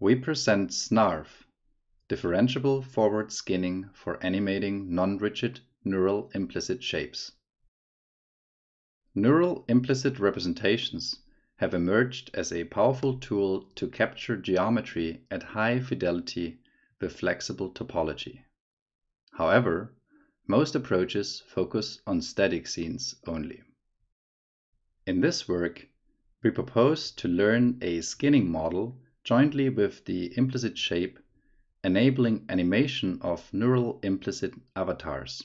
we present SNARF, differentiable forward skinning for animating non-rigid neural implicit shapes. Neural implicit representations have emerged as a powerful tool to capture geometry at high fidelity with flexible topology. However, most approaches focus on static scenes only. In this work, we propose to learn a skinning model jointly with the implicit shape, enabling animation of neural implicit avatars.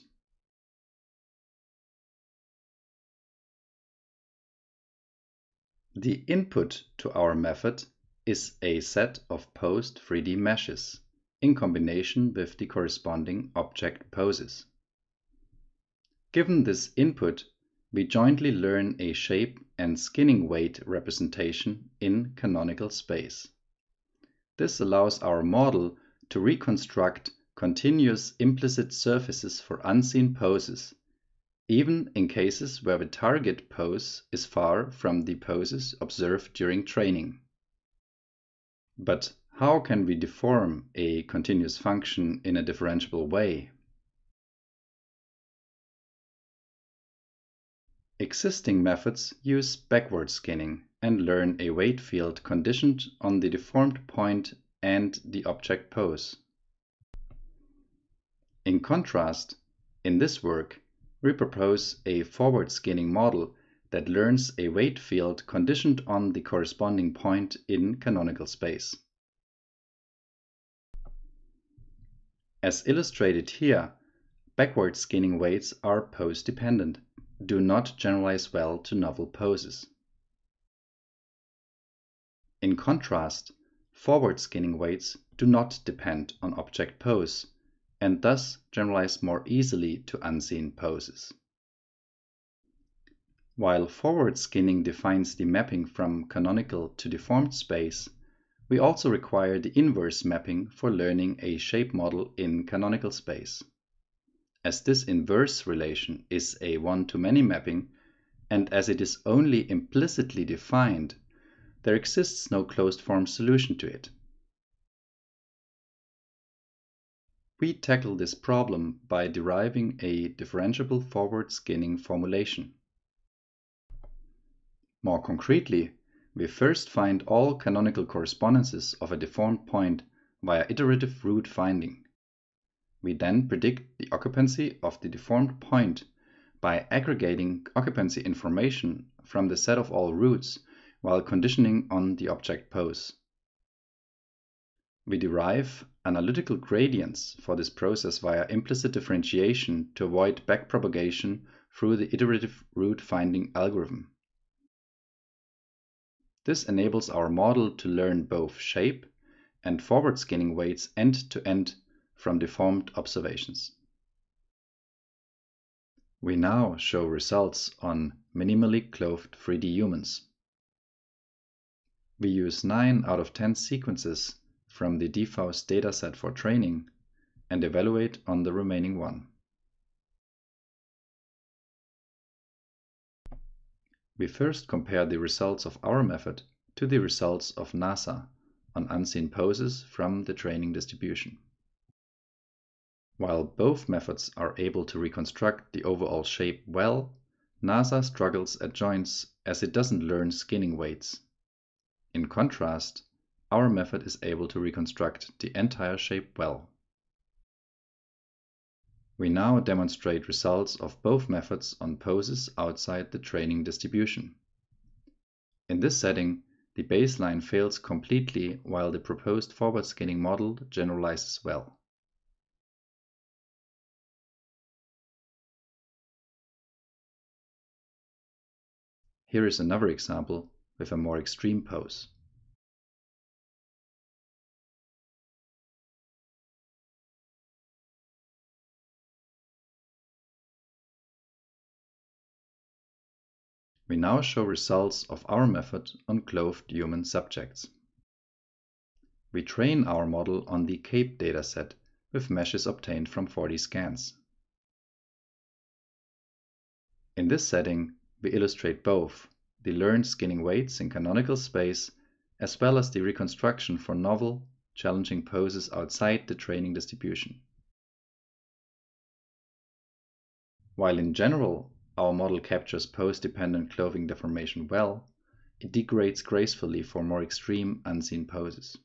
The input to our method is a set of posed 3D meshes in combination with the corresponding object poses. Given this input, we jointly learn a shape and skinning weight representation in canonical space. This allows our model to reconstruct continuous implicit surfaces for unseen poses, even in cases where the target pose is far from the poses observed during training. But how can we deform a continuous function in a differentiable way? Existing methods use backward skinning and learn a weight field conditioned on the deformed point and the object pose. In contrast, in this work, we propose a forward skinning model that learns a weight field conditioned on the corresponding point in canonical space. As illustrated here, backward skinning weights are pose dependent do not generalize well to novel poses. In contrast, forward skinning weights do not depend on object pose and thus generalize more easily to unseen poses. While forward skinning defines the mapping from canonical to deformed space, we also require the inverse mapping for learning a shape model in canonical space. As this inverse relation is a one-to-many mapping, and as it is only implicitly defined, there exists no closed-form solution to it. We tackle this problem by deriving a differentiable forward skinning formulation. More concretely, we first find all canonical correspondences of a deformed point via iterative root finding. We then predict the occupancy of the deformed point by aggregating occupancy information from the set of all roots while conditioning on the object pose. We derive analytical gradients for this process via implicit differentiation to avoid backpropagation through the iterative root finding algorithm. This enables our model to learn both shape and forward skinning weights end to end from deformed observations. We now show results on minimally clothed 3D humans. We use 9 out of 10 sequences from the dFaust dataset for training and evaluate on the remaining one. We first compare the results of our method to the results of NASA on unseen poses from the training distribution. While both methods are able to reconstruct the overall shape well, NASA struggles at joints as it doesn't learn skinning weights. In contrast, our method is able to reconstruct the entire shape well. We now demonstrate results of both methods on poses outside the training distribution. In this setting, the baseline fails completely while the proposed forward skinning model generalizes well. Here is another example with a more extreme pose. We now show results of our method on clothed human subjects. We train our model on the CAPE dataset with meshes obtained from 4D scans. In this setting, we illustrate both the learned skinning weights in canonical space as well as the reconstruction for novel, challenging poses outside the training distribution. While in general our model captures pose-dependent clothing deformation well, it degrades gracefully for more extreme unseen poses.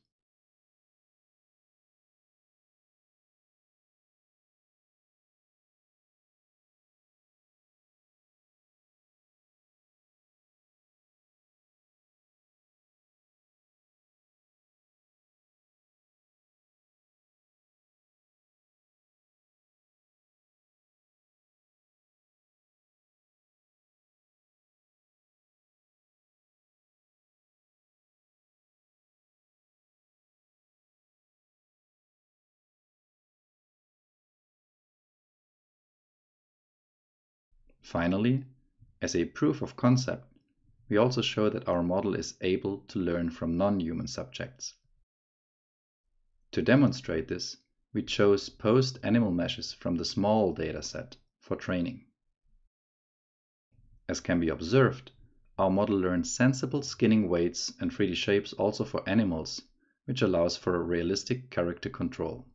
Finally, as a proof of concept, we also show that our model is able to learn from non-human subjects. To demonstrate this, we chose post-animal meshes from the SMAL dataset for training. As can be observed, our model learns sensible skinning weights and 3D shapes also for animals, which allows for a realistic character control.